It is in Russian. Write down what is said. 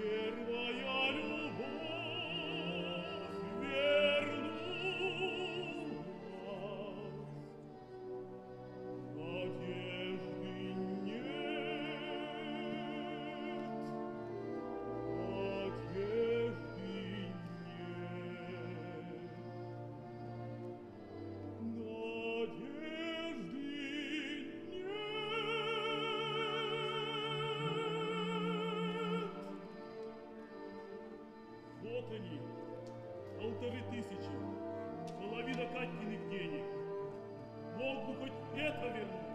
Yeah. Вот они, полторы тысячи, половина Катькиных денег. Мог бы хоть это вернуть.